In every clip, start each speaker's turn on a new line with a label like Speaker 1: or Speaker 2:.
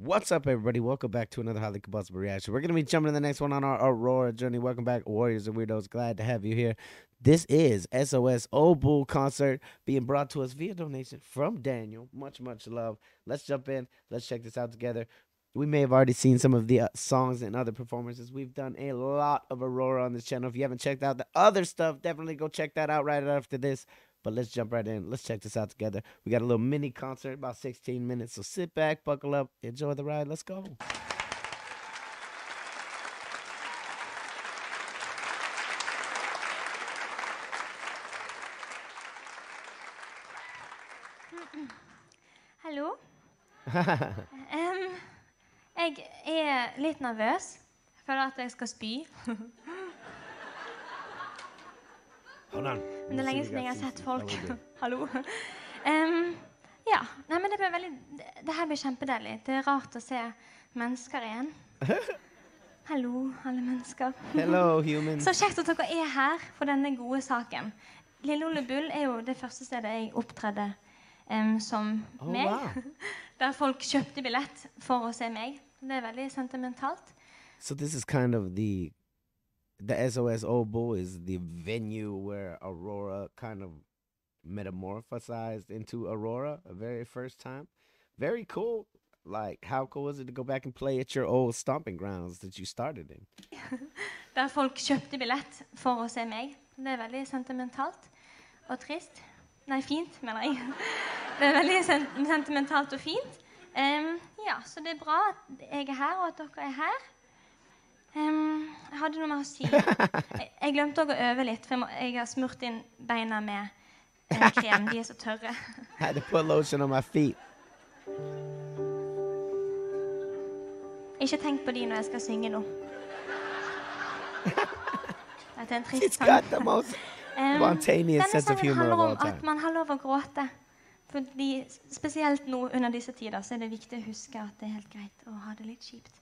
Speaker 1: What's up, everybody? Welcome back to another highly combustible reaction. We're going to be jumping to the next one on our Aurora journey. Welcome back, Warriors and Weirdos. Glad to have you here. This is SOS Ole Bull concert being brought to us via donation from Daniel. Much, much love. Let's jump in. Let's check this out together. We may have already seen some of the uh, songs and other performances. We've done a lot of Aurora on this channel. If you haven't checked out the other stuff, definitely go check that out right after this. But let's jump right in. Let's check this out together. We got a little mini concert, about 16 minutes. So sit back, buckle up, enjoy the ride. Let's go.
Speaker 2: Hallo. Em, jeg er litt nervøs. Jeg føler at jeg skal spy.
Speaker 1: Hold on.
Speaker 2: Men det er lenge siden jeg har sett folk. Hallo. Um, ja. Nei, men det blir veldig Det her blir kjempedeilig. Det er rart å se mennesker igjen. Hallo, alle mennesker.
Speaker 1: Hello, human.
Speaker 2: Så kjekt at dere er her for denne gode saken. Lille Ole Bull er jo det første stedet jeg opptredde um, som
Speaker 1: Oh,
Speaker 2: meg.
Speaker 1: wow.
Speaker 2: Der folk kjøpte billett for å se meg. Det er veldig sentimentalt.
Speaker 1: So this is kind of the the SOS Ole Bull is the venue where Aurora kind of metamorphosized into Aurora a very first time. Very cool. Like how cool was it to go back and play at your old stomping grounds that you started in?
Speaker 2: Der folk kjøpte billett for å se meg. Det er veldig sentimentalt og trist. Nei, fint, mener jeg. Det er veldig sen sentimentalt og fint. Em, ja, så det er bra at jeg er her, og at dere er her. Em, jeg hadde noe mer å si. Jeg, jeg glemte òg å øve litt, for jeg, må, jeg har smurt inn beina med en krem. De er så tørre.
Speaker 1: Had to put lotion on my feet.
Speaker 2: Ikke tenk på de når jeg skal synge nå. Dette er en trist
Speaker 1: got
Speaker 2: sang.
Speaker 1: the most
Speaker 2: Um,
Speaker 1: spontaneous
Speaker 2: denne
Speaker 1: sense of
Speaker 2: sangen
Speaker 1: humor of
Speaker 2: handler om at man har lov å gråte. Fordi Spesielt nå under disse tider så er det viktig å huske at det er helt greit å ha det litt kjipt.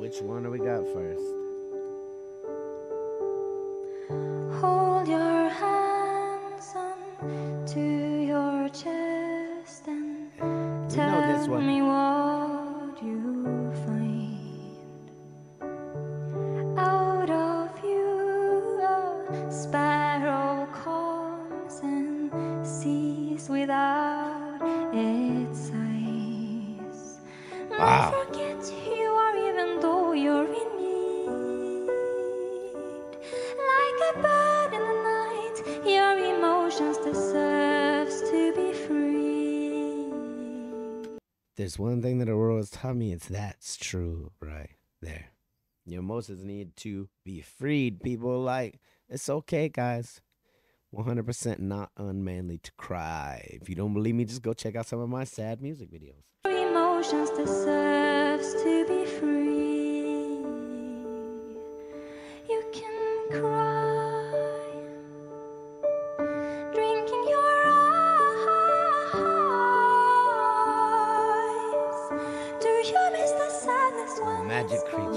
Speaker 1: Which one do we got first?
Speaker 2: Hold your hands on to your chest and
Speaker 1: this
Speaker 2: tell
Speaker 1: one.
Speaker 2: me what
Speaker 1: There's one thing that the world has taught me, it's that's true right there. Your emotions need to be freed. People like it's okay, guys. 100% not unmanly to cry. If you don't believe me, just go check out some of my sad music videos.
Speaker 2: Emotions deserves to be free. You can cry,
Speaker 1: Magic creature.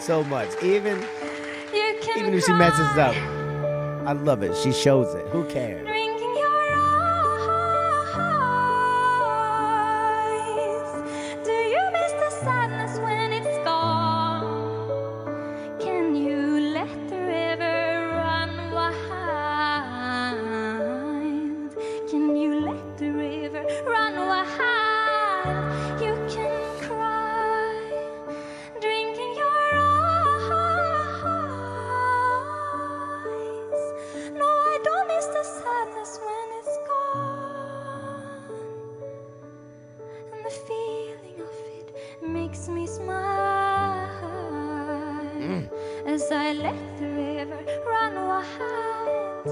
Speaker 1: So much. Even
Speaker 2: You can
Speaker 1: even if she messes up. I love it. She shows it. Who cares?
Speaker 2: Feeling of it makes me smile mm. as I let the river run wild.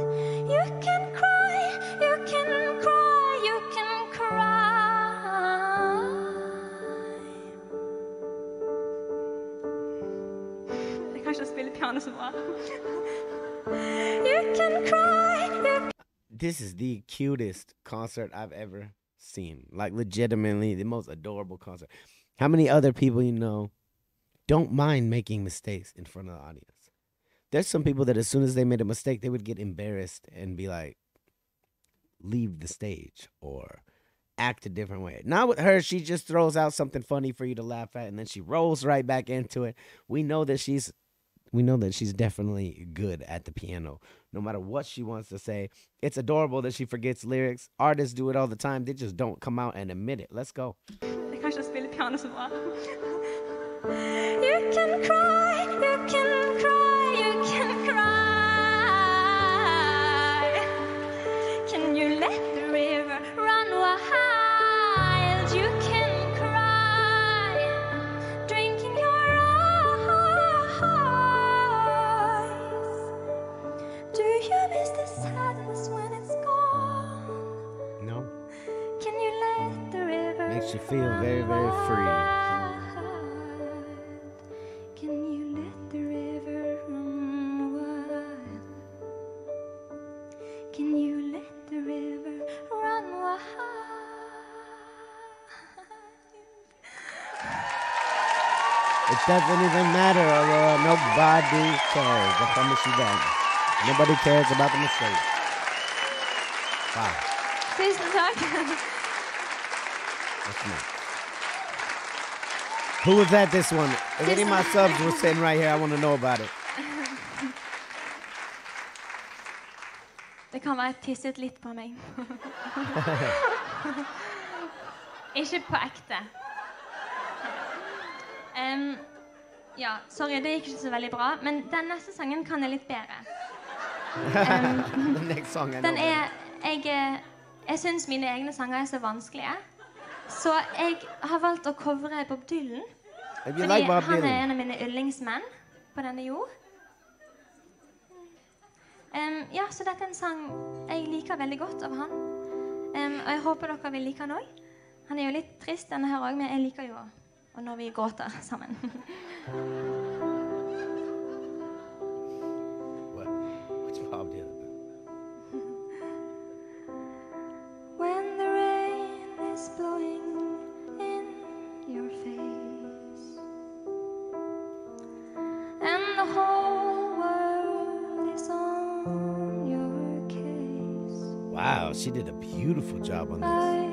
Speaker 2: You can cry, you can cry, you can cry. Piano you can cry. You can...
Speaker 1: This is the cutest concert I've ever seen. Like legitimately the most adorable concert. How many other people you know don't mind making mistakes in front of the audience? There's some people that as soon as they made a mistake, they would get embarrassed and be like, leave the stage or act a different way. Not with her, she just throws out something funny for you to laugh at and then she rolls right back into it. We know that she's we know that she's definitely good at the piano. No matter what she wants to say it's adorable that she forgets lyrics. Artists do it all the time. They just don't come out and admit it. Let's go doesn't even matter Aurora. nobody cares i promise you that nobody cares about the mistake wow
Speaker 2: Tusen takk.
Speaker 1: that's who was at this one if any of my subs were sitting right here i want to know about it
Speaker 2: Det kan være tisset litt på meg. Ikke på ekte. Em, ja, sorry, det gikk ikke så veldig bra, men den neste sangen kan jeg litt bedre. Um,
Speaker 1: den, sangen, song I
Speaker 2: den er Jeg, eh, jeg syns mine egne sanger er så vanskelige. Så jeg har valgt å covre Bob Dylan. Fordi
Speaker 1: like Bob
Speaker 2: han er en av mine yndlingsmenn på denne jord. Um, ja, så dette er en sang jeg liker veldig godt av han. Um, og jeg håper dere vil like han òg. Han er jo litt trist, denne her òg, men jeg liker jo og når vi gråter sammen.
Speaker 1: what what's Bob Dylan
Speaker 2: When the rain is blowing in your face and the whole world is on your case,
Speaker 1: wow she did a beautiful job on this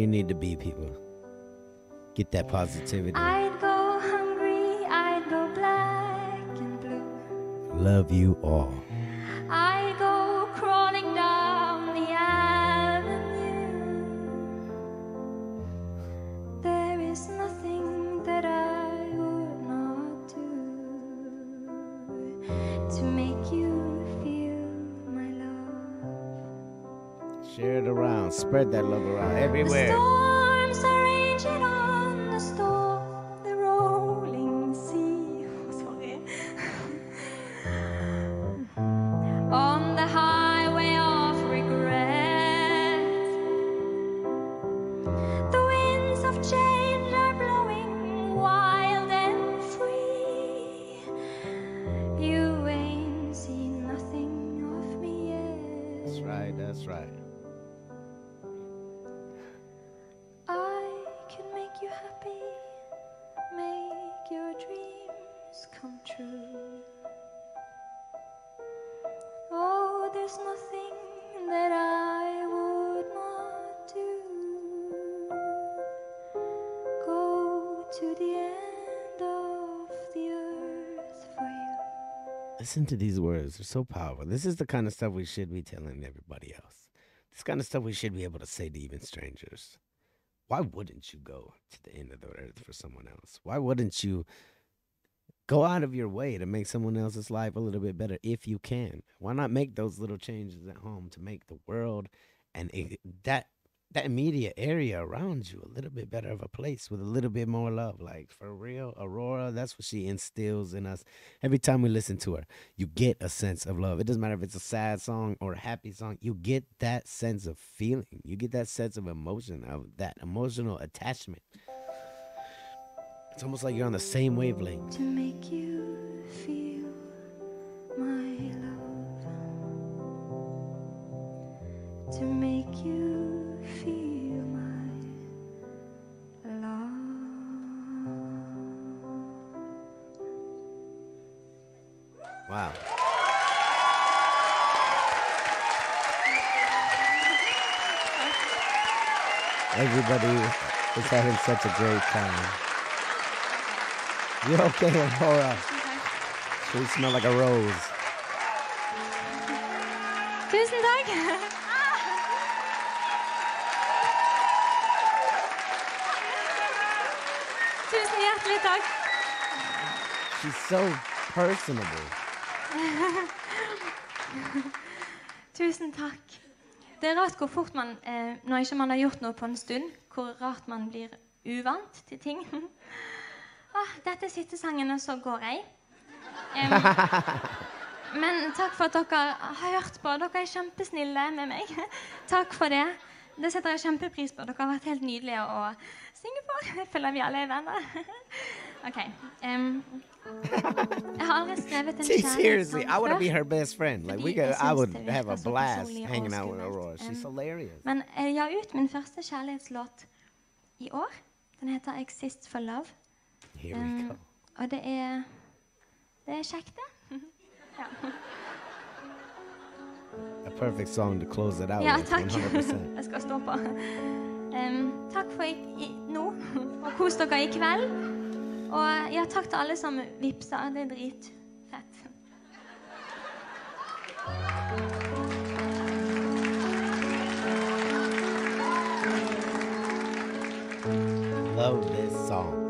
Speaker 2: you
Speaker 1: need to be people. Get that positivity.
Speaker 2: I'd go hungry, I'd go black and blue.
Speaker 1: love you all Spread that love around everywhere. Listen to these words. They're so powerful. This is the kind of stuff we should be telling everybody else. This kind of stuff we should be able to say to even strangers. Why wouldn't you go to the end of the earth for someone else? Why wouldn't you go out of your way to make someone else's life a little bit better if you can? Why not make those little changes at home to make the world and that that immediate area around you a little bit better of a place with a little bit more love. Like for real, Aurora, that's what she instills in us. Every time we listen to her, you get a sense of love. It doesn't matter if it's a sad song or a happy song, you get that sense of feeling. You get that sense of emotion, of that emotional attachment. It's almost like you're on the same wavelength. Having such a great time. You okay, Aurora? She smell like a rose.
Speaker 2: Tusen takk. Tusen hjertelig takk.
Speaker 1: She's so personable.
Speaker 2: Tusen takk. Det er rart hvor fort man, eh, når ikke man har gjort noe på en stund, hvor rart man blir uvant til ting. ah, dette er sittesangen, og så går jeg. Um, men takk for at dere har hørt på. Dere er kjempesnille med meg. takk for det. Det setter jeg kjempepris på. Dere har vært helt nydelige å synge for. Jeg føler vi alle er venner. OK. em, jeg har skrevet en
Speaker 1: seriously, I want to be her best friend. Like we could, I would have a blast hanging out with. Aurora. She's
Speaker 2: Um,
Speaker 1: hilarious.
Speaker 2: Men eh, jeg har ut min første kjærlighetslåt i år. Den heter 'Exist for Love'.
Speaker 1: Here we
Speaker 2: Um,
Speaker 1: go.
Speaker 2: og det er Det er kjekt, det. ja.
Speaker 1: A perfect song to close it out
Speaker 2: ja,
Speaker 1: with.
Speaker 2: takk.
Speaker 1: 100%.
Speaker 2: jeg skal stå på. Em, takk for i, i, nå, og kos dere i kveld. Og ja, takk til alle som vippsa. Det er dritfett.
Speaker 1: Love this song.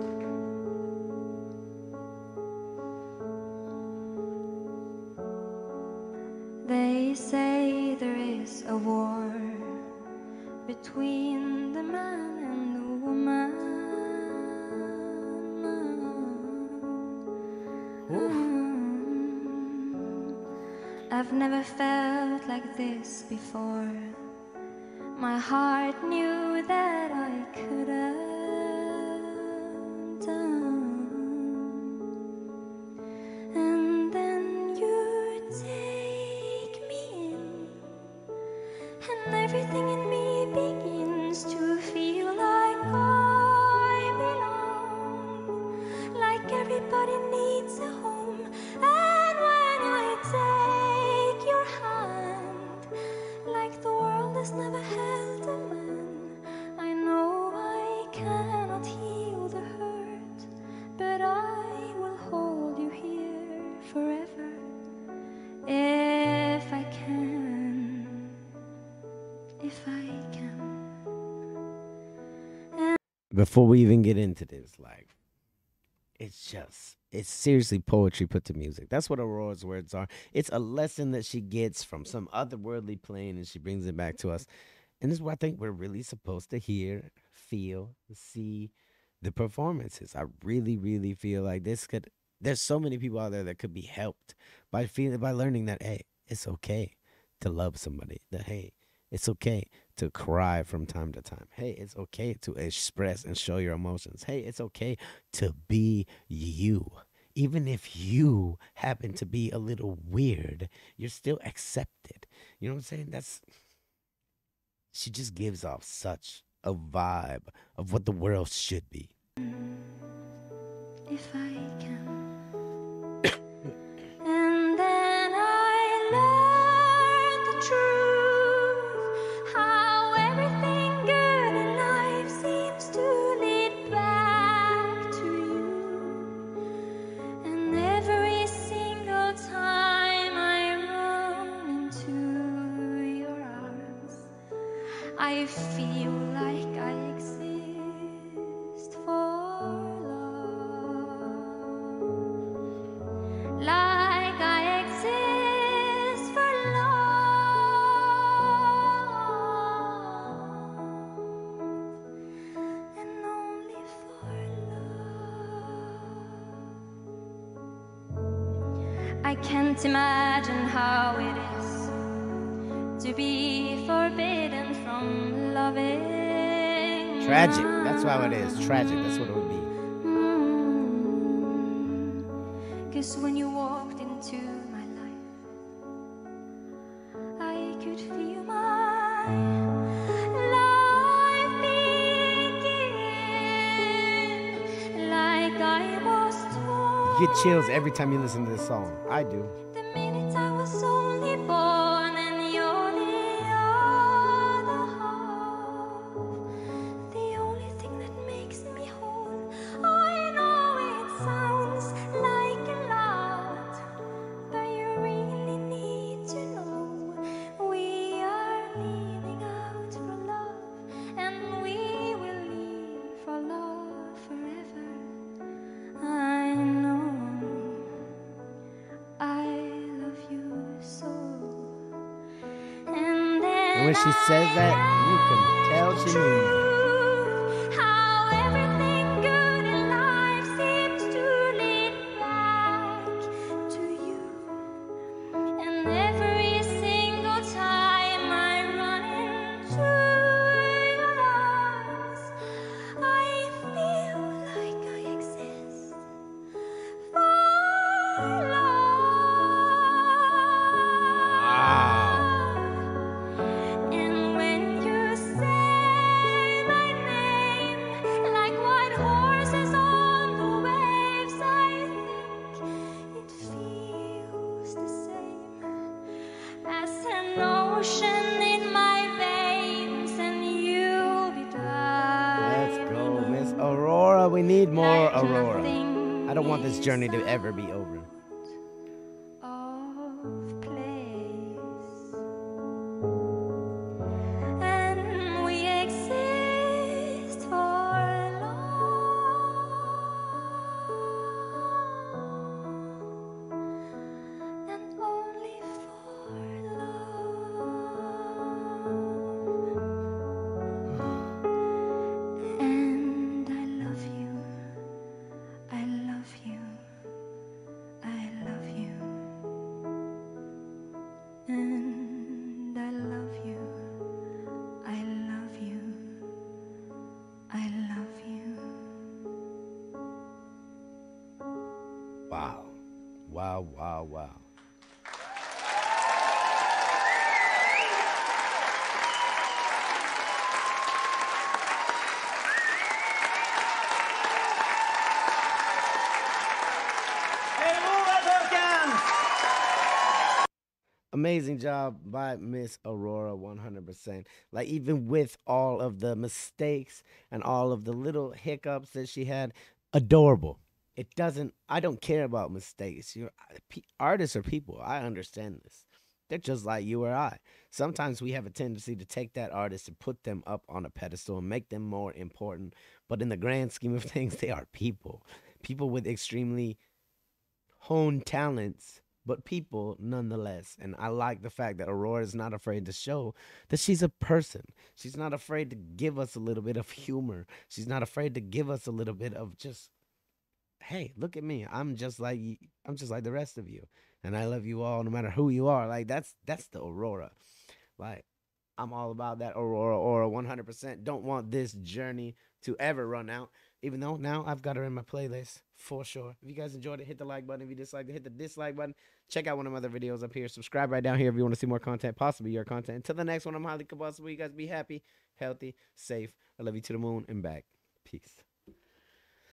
Speaker 2: I've never felt like this before. My heart knew that I could have
Speaker 1: Before we even get into this, like, it's just, it's seriously poetry put to music. That's what Aurora's words are. It's a lesson that she gets from some otherworldly plane and she brings it back to us. And this is what I think we're really supposed to hear, feel, see the performances. I really, really feel like this could, there's so many people out there that could be helped by feeling, by learning that, hey, it's okay to love somebody, that, hey, it's okay to cry from time to time. Hey, it's okay to express and show your emotions. Hey, it's okay to be you. Even if you happen to be a little weird, you're still accepted. You know what I'm saying? That's she just gives off such a vibe of what the world should be.
Speaker 2: if I can. and then I learned Can't imagine how it is to be forbidden from loving.
Speaker 1: Tragic. That's how it is. Tragic. That's what it would be. Mm.
Speaker 2: Cause when you walked into my life, I could feel my life begin. Like I was
Speaker 1: You get chills every time you listen to this song. I do. When she says that, you can tell she means it. Want this journey to ever be over. Wow, wow. Amazing job by Miss Aurora 100%. Like, even with all of the mistakes and all of the little hiccups that she had, adorable. It doesn't, I don't care about mistakes. You're, artists are people. I understand this. They're just like you or I. Sometimes we have a tendency to take that artist and put them up on a pedestal and make them more important. But in the grand scheme of things, they are people. People with extremely honed talents, but people nonetheless. And I like the fact that Aurora is not afraid to show that she's a person. She's not afraid to give us a little bit of humor. She's not afraid to give us a little bit of just, hey, look at me. I'm just like I'm just like the rest of you, and I love you all, no matter who you are. Like that's that's the Aurora. Like I'm all about that Aurora Aura 100%. Don't want this journey to ever run out. Even though now I've got her in my playlist for sure. If you guys enjoyed it, hit the like button. If you disliked it, hit the dislike button. Check out one of my other videos up here. Subscribe right down here if you want to see more content, possibly your content. Until the next one, I'm highly combustible. You guys be happy, healthy, safe. I love you to the moon and back. Peace.